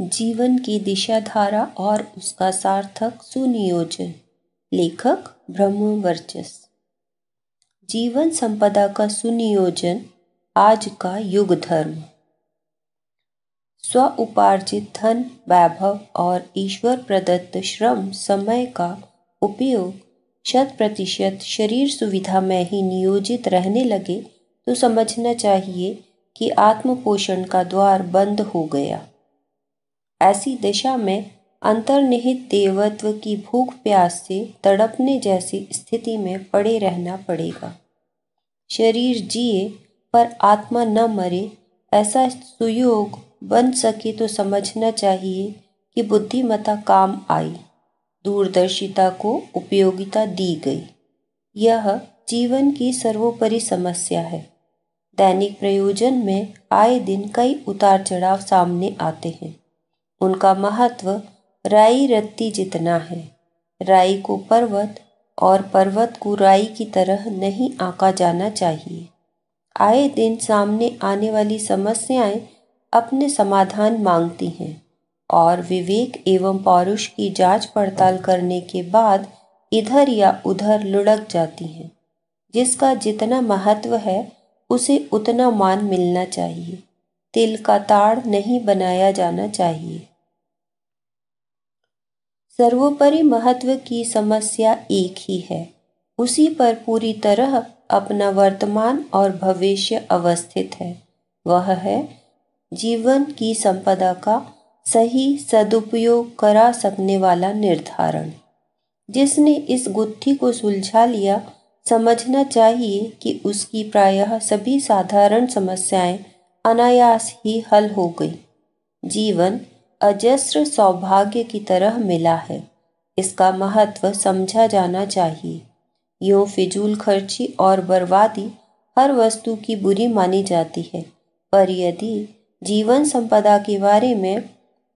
जीवन की दिशा धारा और उसका सार्थक सुनियोजन। लेखक ब्रह्म वर्चस्व जीवन संपदा का सुनियोजन आज का युग धर्म। स्व उपार्जित धन, वैभव और ईश्वर प्रदत्त श्रम समय का उपयोग शत प्रतिशत शरीर सुविधा में ही नियोजित रहने लगे तो समझना चाहिए कि आत्मपोषण का द्वार बंद हो गया। ऐसी दिशा में अंतर्निहित देवत्व की भूख प्यास से तड़पने जैसी स्थिति में पड़े रहना पड़ेगा। शरीर जिए, पर आत्मा न मरे, ऐसा सुयोग बन सके तो समझना चाहिए कि बुद्धिमता काम आई। दूरदर्शिता को उपयोगिता दी गई। यह जीवन की सर्वोपरि समस्या है। दैनिक प्रयोजन में आए दिन कई उतार चढ़ाव सामने आते हैं। उनका महत्व राई रत्ती जितना है। राई को पर्वत और पर्वत को राई की तरह नहीं आंका जाना चाहिए। आए दिन सामने आने वाली समस्याएँ अपने समाधान मांगती हैं और विवेक एवं पौरुष की जाँच पड़ताल करने के बाद इधर या उधर लुढ़क जाती हैं। जिसका जितना महत्व है, उसे उतना मान मिलना चाहिए। तिल का ताड़ नहीं बनाया जाना चाहिए। सर्वोपरि महत्व की समस्या एक ही है। उसी पर पूरी तरह अपना वर्तमान और भविष्य अवस्थित है। वह है, जीवन की संपदा का सही सदुपयोग करा सकने वाला निर्धारण। जिसने इस गुत्थी को सुलझा लिया, समझना चाहिए कि उसकी प्रायः सभी साधारण समस्याएँ अनायास ही हल हो गई। जीवन अजस्र सौभाग्य की तरह मिला है। इसका महत्व समझा जाना चाहिए। यूँ फिजूल खर्ची और बर्बादी हर वस्तु की बुरी मानी जाती है। पर यदि जीवन संपदा के बारे में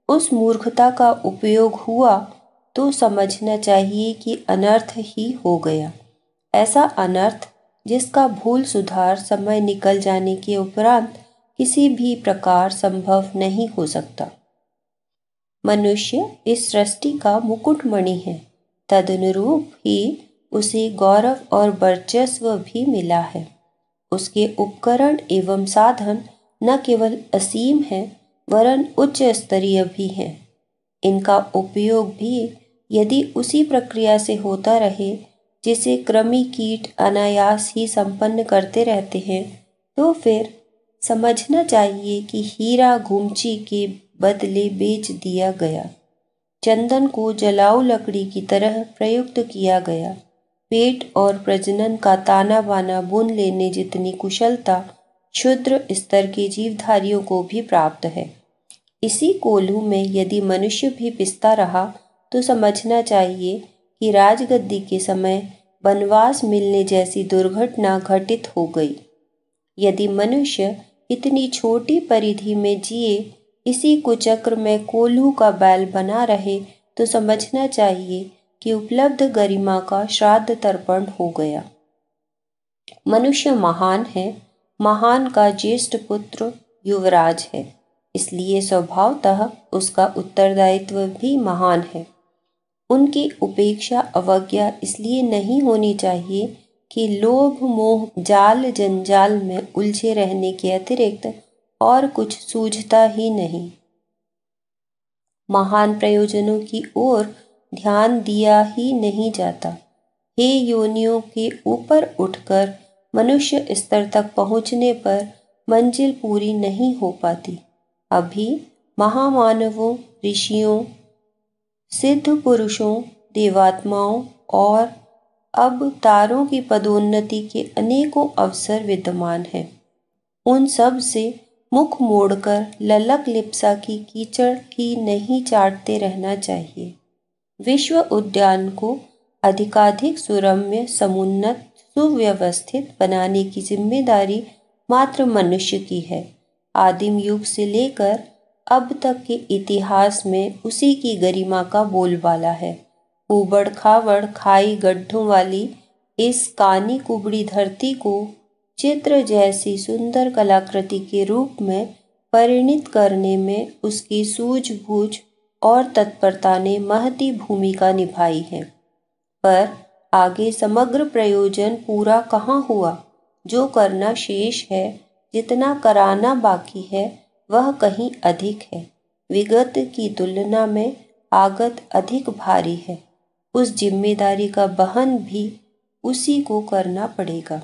उस मूर्खता का उपयोग हुआ तो समझना चाहिए कि अनर्थ ही हो गया। ऐसा अनर्थ, जिसका भूल सुधार समय निकल जाने के उपरांत किसी भी प्रकार संभव नहीं हो सकता। मनुष्य इस सृष्टि का मुकुटमणि है। तदनुरूप ही उसे गौरव और वर्चस्व भी मिला है। उसके उपकरण एवं साधन न केवल असीम है, वरन उच्च स्तरीय भी हैं। इनका उपयोग भी यदि उसी प्रक्रिया से होता रहे, जिसे क्रमी कीट अनायास ही संपन्न करते रहते हैं तो फिर समझना चाहिए कि हीरा घुमची के बदले बेच दिया गया। चंदन को जलाऊ लकड़ी की तरह प्रयुक्त किया गया। पेट और प्रजनन का ताना बाना बुन लेने जितनी कुशलता क्षुद्र स्तर के जीवधारियों को भी प्राप्त है। इसी कोल्हू में यदि मनुष्य भी पिसता रहा तो समझना चाहिए कि राजगद्दी के समय वनवास मिलने जैसी दुर्घटना घटित हो गई। यदि मनुष्य इतनी छोटी परिधि में जिए इसी कुचक्र में कोल्हू का बैल बना रहे तो समझना चाहिए कि उपलब्ध गरिमा का श्राद्ध तर्पण हो गया। मनुष्य महान है, महान का ज्येष्ठ पुत्र युवराज है, इसलिए स्वभावतः उसका उत्तरदायित्व भी महान है। उनकी उपेक्षा अवज्ञा इसलिए नहीं होनी चाहिए कि लोभ, मोह, जाल, जंजाल में उलझे रहने के अतिरिक्त और कुछ सूझता ही नहीं। महान प्रयोजनों की ओर ध्यान दिया ही नहीं जाता। हे योनियों के ऊपर उठकर मनुष्य स्तर तक पहुँचने पर मंजिल पूरी नहीं हो पाती। अभी महामानवों, ऋषियों, सिद्ध पुरुषों, देवात्माओं और अब तारों की पदोन्नति के अनेकों अवसर विद्यमान हैं। उन सबसे मुख मोड़कर ललक लिप्सा की कीचड़ ही नहीं चाटते रहना चाहिए। विश्व उद्यान को अधिकाधिक सुरम्य, समुन्नत, सुव्यवस्थित बनाने की ज़िम्मेदारी मात्र मनुष्य की है। आदिम युग से लेकर अब तक के इतिहास में उसी की गरिमा का बोलबाला है। उबड़ खावड़ खाई गड्ढों वाली इस कानी कुबड़ी धरती को चित्र जैसी सुंदर कलाकृति के रूप में परिणित करने में उसकी सूझबूझ और तत्परता ने महती भूमिका निभाई है। पर आगे समग्र प्रयोजन पूरा कहाँ हुआ? जो करना शेष है, जितना कराना बाकी है, वह कहीं अधिक है। विगत की तुलना में आगत अधिक भारी है। उस ज़िम्मेदारी का बहन भी उसी को करना पड़ेगा।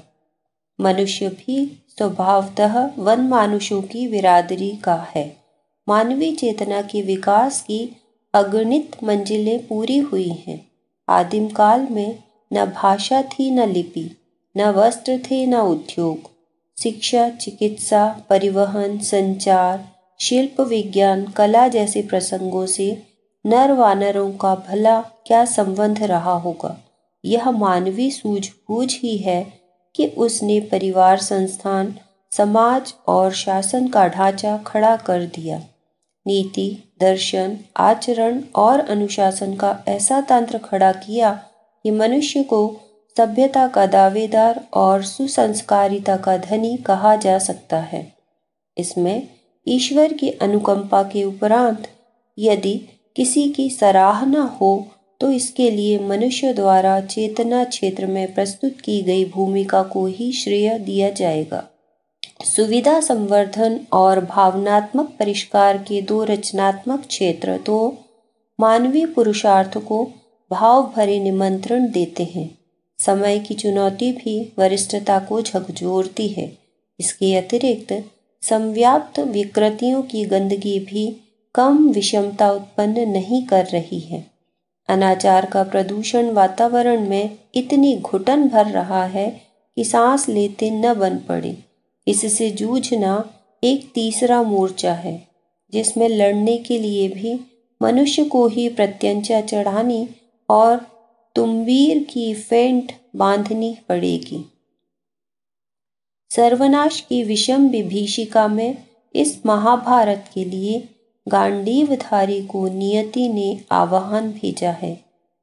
मनुष्य भी स्वभावतः वन मानुषों की बिरादरी का है। मानवीय चेतना के विकास की अगणित मंजिलें पूरी हुई हैं। आदिम काल में न भाषा थी, न लिपि, न वस्त्र थे, न उद्योग। शिक्षा, चिकित्सा, परिवहन, संचार, शिल्प विज्ञान, कला जैसे प्रसंगों से नर वानरों का भला क्या संबंध रहा होगा? यह मानवीय सूझबूझ ही है कि उसने परिवार, संस्थान, समाज और शासन का ढांचा खड़ा कर दिया। नीति, दर्शन, आचरण और अनुशासन का ऐसा तंत्र खड़ा किया कि मनुष्य को सभ्यता का दावेदार और सुसंस्कारिता का धनी कहा जा सकता है। इसमें ईश्वर की अनुकंपा के उपरांत यदि किसी की सराहना हो तो इसके लिए मनुष्य द्वारा चेतना क्षेत्र में प्रस्तुत की गई भूमिका को ही श्रेय दिया जाएगा। सुविधा संवर्धन और भावनात्मक परिष्कार के दो रचनात्मक क्षेत्र तो मानवीय पुरुषार्थ को भाव भरे निमंत्रण देते हैं। समय की चुनौती भी वरिष्ठता को झकझोरती है। इसके अतिरिक्त संव्याप्त विकृतियों की गंदगी भी कम विषमता उत्पन्न नहीं कर रही है। अनाचार का प्रदूषण वातावरण में इतनी घुटन भर रहा है कि सांस लेते न बन पड़े। इससे जूझना एक तीसरा मोर्चा है, जिसमें लड़ने के लिए भी मनुष्य को ही प्रत्यंचा चढ़ानी और तुम्बीर की फेंट बांधनी पड़ेगी। सर्वनाश की विषम विभीषिका में इस महाभारत के लिए गांडीवधारी को नियति ने आवाहन भेजा है।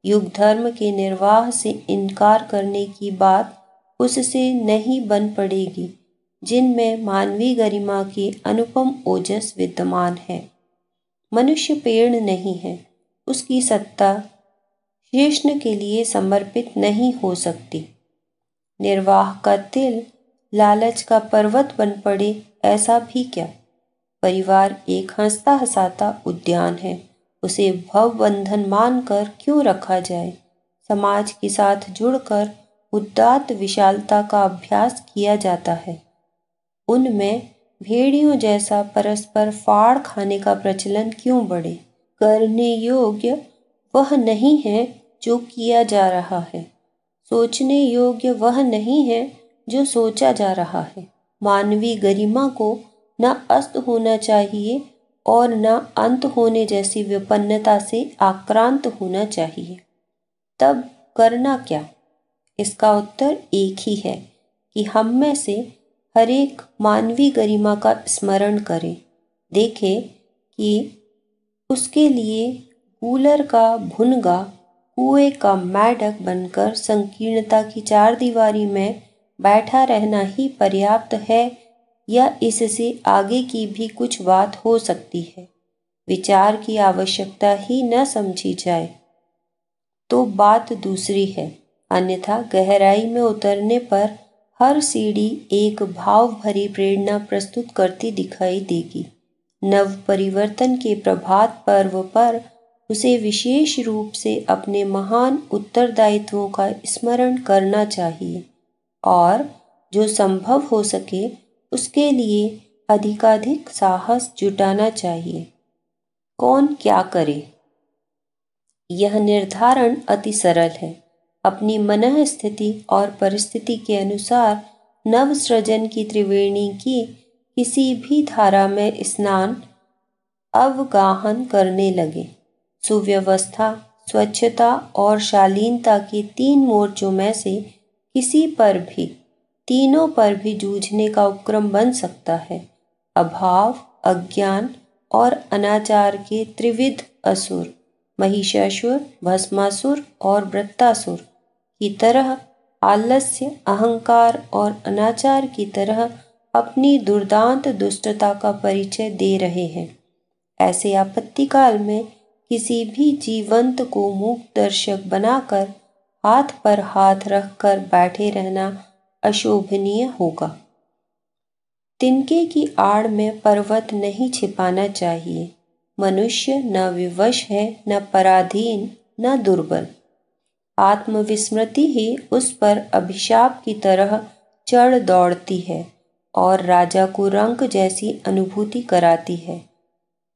युग धर्म के निर्वाह से इनकार करने की बात उससे नहीं बन पड़ेगी, जिनमें मानवीय गरिमा की अनुपम ओजस विद्यमान है। मनुष्य पेड़ नहीं है, उसकी सत्ता कृष्ण के लिए समर्पित नहीं हो सकती। निर्वाह का तिल लालच का पर्वत बन पड़े, ऐसा भी क्या? परिवार एक हंसता हंसाता उद्यान है। उसे भव बंधन मानकर क्यों रखा जाए? समाज के साथ जुड़कर उदात विशालता का अभ्यास किया जाता है। उनमें भेड़ियों जैसा परस्पर फाड़ खाने का प्रचलन क्यों बढ़े? करने योग्य वह नहीं है जो किया जा रहा है। सोचने योग्य वह नहीं है जो सोचा जा रहा है। मानवीय गरिमा को न अस्त होना चाहिए और न अंत होने जैसी विपन्नता से आक्रांत होना चाहिए। तब करना क्या? इसका उत्तर एक ही है कि हम में से हर एक मानवीय गरिमा का स्मरण करें। देखें कि उसके लिए कूलर का भुनगा, कुएँ का मैडक बनकर संकीर्णता की चार दीवारी में बैठा रहना ही पर्याप्त है या इससे आगे की भी कुछ बात हो सकती है। विचार की आवश्यकता ही न समझी जाए तो बात दूसरी है। अन्यथा गहराई में उतरने पर हर सीढ़ी एक भाव भरी प्रेरणा प्रस्तुत करती दिखाई देगी। नव परिवर्तन के प्रभात पर्व पर उसे विशेष रूप से अपने महान उत्तरदायित्वों का स्मरण करना चाहिए और जो संभव हो सके उसके लिए अधिकाधिक साहस जुटाना चाहिए। कौन क्या करे? यह निर्धारण अति सरल है। अपनी मन स्थिति और परिस्थिति के अनुसार नव सृजन की त्रिवेणी की किसी भी धारा में स्नान, अवगाहन करने लगे। सुव्यवस्था, स्वच्छता और शालीनता के तीन मोर्चों में से किसी पर भी तीनों पर भी जूझने का उपक्रम बन सकता है। अभाव, अज्ञान और अनाचार के त्रिविध असुर, महिषासुर, भस्मासुर और वृत्तासुर की तरह आलस्य, अहंकार और अनाचार की तरह अपनी दुर्दांत दुष्टता का परिचय दे रहे हैं। ऐसे आपत्ति काल में किसी भी जीवंत को मूक दर्शक बनाकर हाथ पर हाथ रखकर बैठे रहना अशोभनीय होगा। तिनके की आड़ में पर्वत नहीं छिपाना चाहिए। मनुष्य न विवश है, न पराधीन, न दुर्बल। आत्मविस्मृति ही उस पर अभिशाप की तरह चढ़ दौड़ती है और राजा को रंक जैसी अनुभूति कराती है।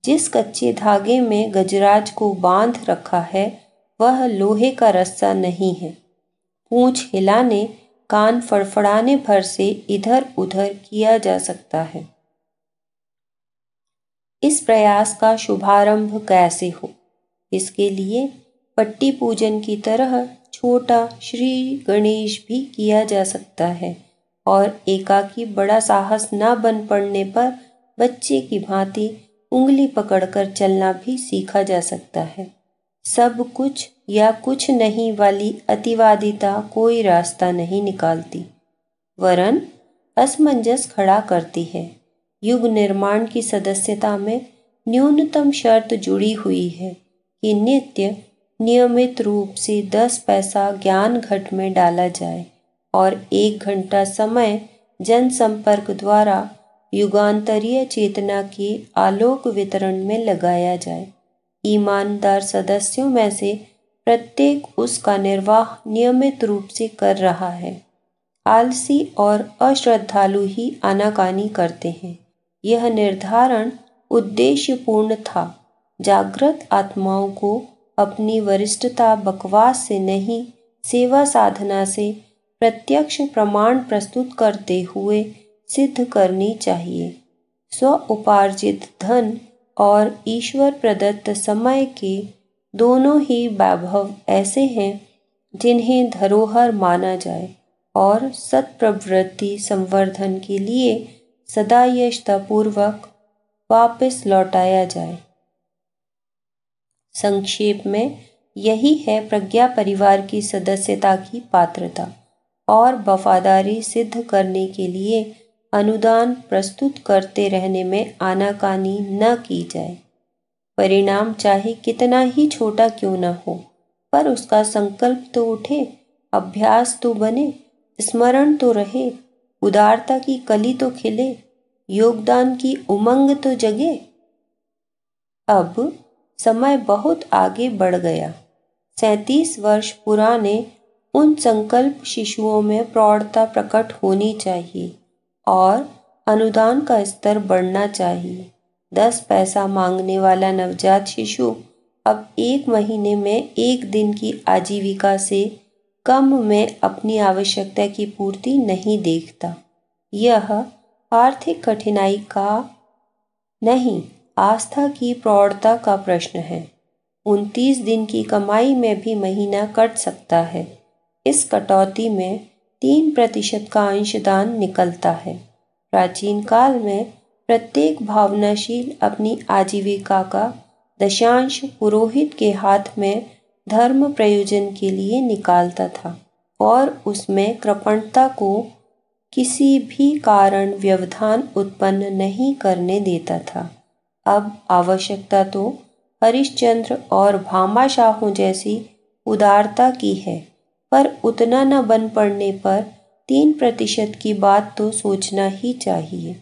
जिस कच्चे धागे में गजराज को बाँध रखा है, वह लोहे का रस्सा नहीं है। पूंछ हिलाने कान फड़फड़ाने भर से इधर उधर किया जा सकता है। इस प्रयास का शुभारंभ कैसे हो? इसके लिए पट्टी पूजन की तरह छोटा श्री गणेश भी किया जा सकता है और एकाकी बड़ा साहस न बन पड़ने पर बच्चे की भांति उंगली पकड़कर चलना भी सीखा जा सकता है। सब कुछ या कुछ नहीं वाली अतिवादिता कोई रास्ता नहीं निकालती। वरन असमंजस खड़ा करती है। युग निर्माण की सदस्यता में न्यूनतम शर्त जुड़ी हुई है कि नित्य नियमित रूप से दस पैसा ज्ञान घट में डाला जाए और एक घंटा समय जनसंपर्क द्वारा युगांतरीय चेतना के आलोक वितरण में लगाया जाए। ईमानदार सदस्यों में से प्रत्येक उसका निर्वाह नियमित रूप से कर रहा है। आलसी और अश्रद्धालु ही आनाकानी करते हैं। यह निर्धारण उद्देश्यपूर्ण था। जागृत आत्माओं को अपनी वरिष्ठता बकवास से नहीं, सेवा साधना से प्रत्यक्ष प्रमाण प्रस्तुत करते हुए सिद्ध करनी चाहिए। स्व उपार्जित धन और ईश्वर प्रदत्त समय के दोनों ही वैभव ऐसे हैं, जिन्हें धरोहर माना जाए और सत्प्रवृत्ति संवर्धन के लिए सदा यशतापूर्वक वापस लौटाया जाए। संक्षेप में, यही है प्रज्ञा परिवार की सदस्यता की पात्रता और वफादारी सिद्ध करने के लिए अनुदान प्रस्तुत करते रहने में आनाकानी न की जाए। परिणाम चाहे कितना ही छोटा क्यों न हो, पर उसका संकल्प तो उठे, अभ्यास तो बने, स्मरण तो रहे, उदारता की कली तो खिले, योगदान की उमंग तो जगे। अब समय बहुत आगे बढ़ गया। सैतीस वर्ष पुराने उन संकल्प शिशुओं में प्रौढ़ता प्रकट होनी चाहिए। और अनुदान का स्तर बढ़ना चाहिए। दस पैसा मांगने वाला नवजात शिशु अब एक महीने में एक दिन की आजीविका से कम में अपनी आवश्यकता की पूर्ति नहीं देखता। यह आर्थिक कठिनाई का नहीं, आस्था की प्रौढ़ता का प्रश्न है। उनतीस दिन की कमाई में भी महीना कट सकता है। इस कटौती में तीन प्रतिशत का अंशदान निकलता है। प्राचीन काल में प्रत्येक भावनाशील अपनी आजीविका का दशांश पुरोहित के हाथ में धर्म प्रयोजन के लिए निकालता था और उसमें कृपणता को किसी भी कारण व्यवधान उत्पन्न नहीं करने देता था। अब आवश्यकता तो हरिश्चंद्र और भामाशाहों जैसी उदारता की है। पर उतना न बन पड़ने पर तीन प्रतिशत की बात तो सोचना ही चाहिए।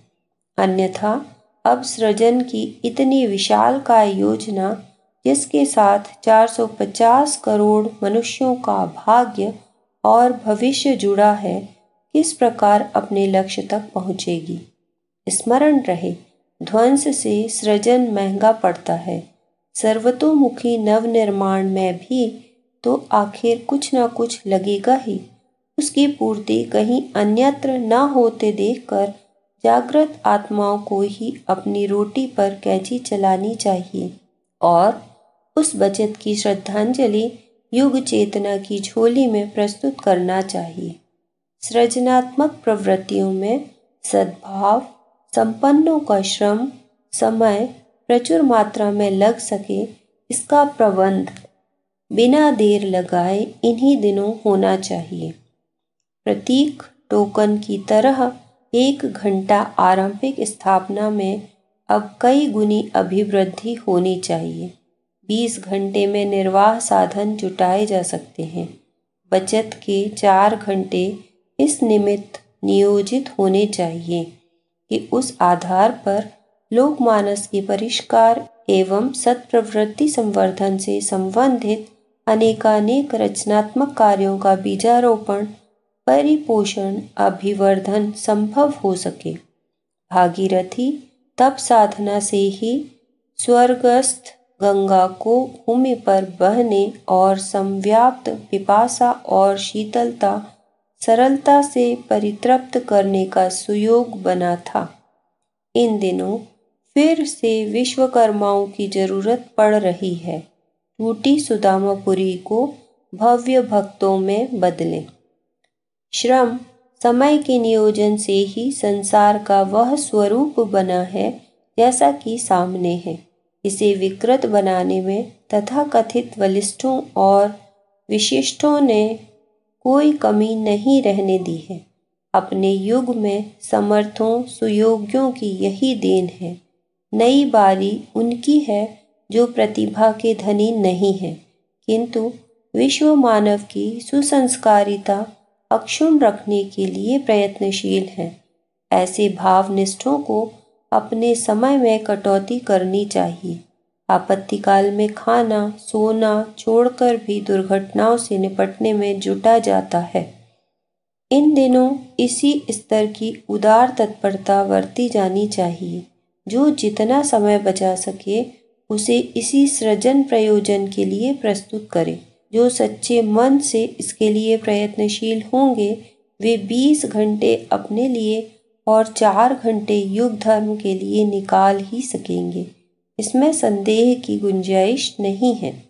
अन्यथा, अब सृजन की इतनी विशाल का योजना, जिसके साथ 450 करोड़ मनुष्यों का भाग्य और भविष्य जुड़ा है, किस प्रकार अपने लक्ष्य तक पहुँचेगी? स्मरण रहे, ध्वंस से सृजन महँगा पड़ता है। सर्वतोमुखी नवनिर्माण में भी तो आखिर कुछ ना कुछ लगेगा ही। उसकी पूर्ति कहीं अन्यत्र न होते देखकर जागृत आत्माओं को ही अपनी रोटी पर कैची चलानी चाहिए और उस बचत की श्रद्धांजलि युग चेतना की झोली में प्रस्तुत करना चाहिए। सृजनात्मक प्रवृत्तियों में सद्भाव, संपन्नों का श्रम, समय, प्रचुर मात्रा में लग सके इसका प्रबंध बिना देर लगाए इन्हीं दिनों होना चाहिए। प्रतीक टोकन की तरह एक घंटा आरंभिक स्थापना में अब कई गुनी अभिवृद्धि होनी चाहिए। बीस घंटे में निर्वाह साधन जुटाए जा सकते हैं। बचत के चार घंटे इस निमित्त नियोजित होने चाहिए कि उस आधार पर लोकमानस के परिष्कार एवं सत्प्रवृत्ति संवर्धन से संबंधित अनेकानेक रचनात्मक कार्यों का बीजारोपण, परिपोषण, अभिवर्धन संभव हो सके। भागीरथी तप साधना से ही स्वर्गस्थ गंगा को भूमि पर बहने और संव्याप्त पिपासा और शीतलता, सरलता से परितृप्त करने का सुयोग बना था। इन दिनों फिर से विश्वकर्माओं की ज़रूरत पड़ रही है। टूटी सुदामापुरी को भव्य भक्तों में बदले। श्रम, समय के नियोजन से ही संसार का वह स्वरूप बना है जैसा कि सामने है। इसे विकृत बनाने में तथा कथित वलिष्ठों और विशिष्टों ने कोई कमी नहीं रहने दी है। अपने युग में समर्थों, सुयोग्यों की यही देन है। नई बारी उनकी है जो प्रतिभा के धनी नहीं है, किंतु विश्व मानव की सुसंस्कारिता अक्षुण रखने के लिए प्रयत्नशील है। ऐसे भावनिष्ठों को अपने समय में कटौती करनी चाहिए। आपत्तिकाल में खाना, सोना छोड़कर भी दुर्घटनाओं से निपटने में जुटा जाता है। इन दिनों इसी स्तर की उदार तत्परता वर्ती जानी चाहिए, जो जितना समय बचा सके उसे इसी सृजन प्रयोजन के लिए प्रस्तुत करें। जो सच्चे मन से इसके लिए प्रयत्नशील होंगे, वे 20 घंटे अपने लिए और चार घंटे युग धर्म के लिए निकाल ही सकेंगे। इसमें संदेह की गुंजाइश नहीं है।